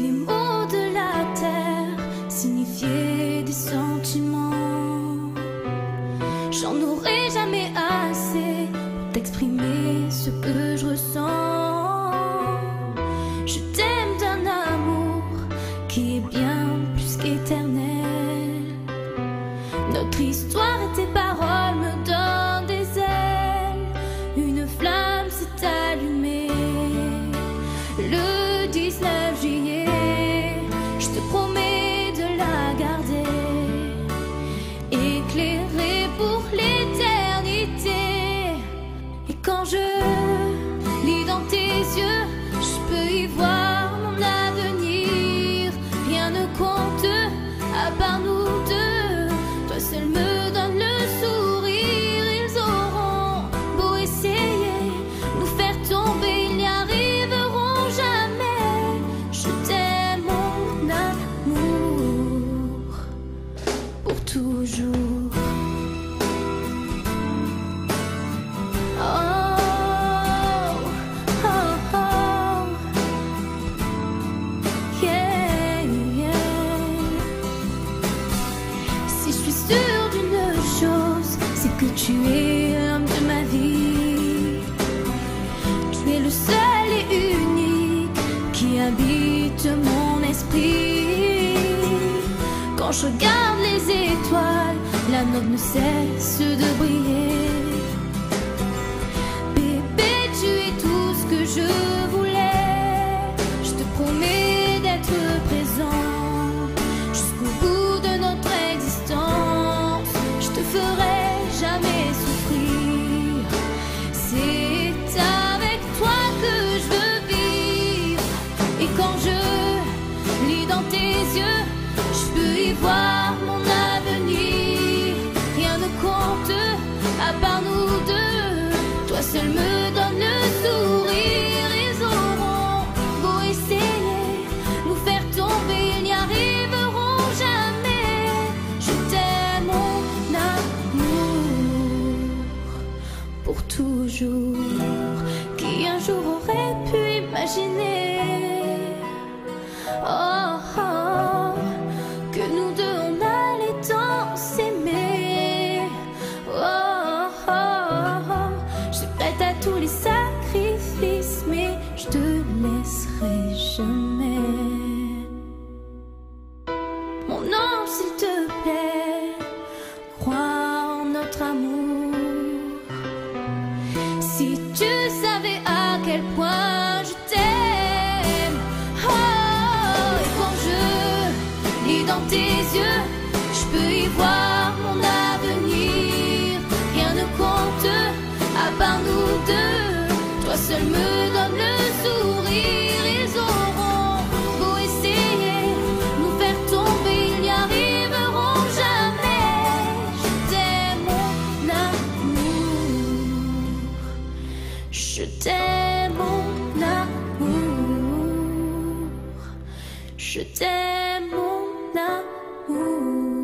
Les mots de la terre signifiaient des sentiments, j'en aurais jamais assez pour t'exprimer ce que je ressens. Je t'aime d'un amour qui est bien plus qu'éternel. Notre histoire et Oh, oh, oh. Si je suis sûre d'une chose, c'est que tu es l'homme de ma vie. Tu es le seul et unique qui habite mon esprit. Quand je regarde les étoiles, la note ne cesse de briller. Bébé, tu es tout ce que je voulais. Je te promets d'être présent jusqu'au bout de notre existence. Je te ferai jamais souffrir. C'est avec toi que je veux vivre. Et quand je lis dans tes yeux, je peux y voir mon Qui un jour aurait pu imaginer? Oh, oh, que nous deux on allait tant s'aimer. Oh, oh, oh, je suis prête à tous les sacrifices, mais je te laisserai jamais. Mon ange, s'il te plaît, lis dans tes yeux, je peux y voir mon avenir. Rien ne compte à part nous deux. Toi seul me donne le sourire. Ils auront beau essayer, nous faire tomber, ils n'y arriveront jamais. Je t'aime, mon amour. Je t'aime, mon amour. Je t'aime, Now. ooh.